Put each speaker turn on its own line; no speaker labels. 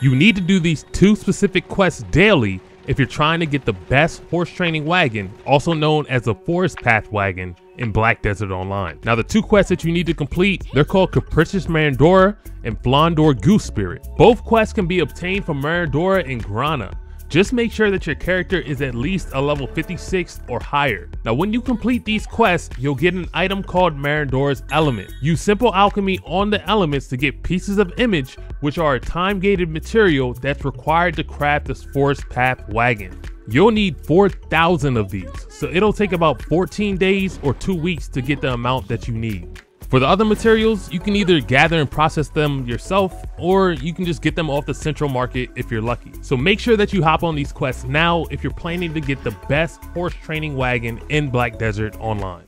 You need to do these two specific quests daily if you're trying to get the best horse training wagon, also known as the Forest Path wagon, in Black Desert Online. Now, the two quests that you need to complete, they're called Capricious Marandora and Flondor Goose Spirit. Both quests can be obtained from Marandora and Grana. Just make sure that your character is at least a level 56 or higher. Now when you complete these quests, you'll get an item called Marandora's Element. Use simple alchemy on the elements to get pieces of image, which are a time-gated material that's required to craft this Forest Path wagon. You'll need 4,000 of these, so it'll take about 14 days or 2 weeks to get the amount that you need. For the other materials, you can either gather and process them yourself, or you can just get them off the central market if you're lucky. So make sure that you hop on these quests now if you're planning to get the best horse training wagon in Black Desert Online.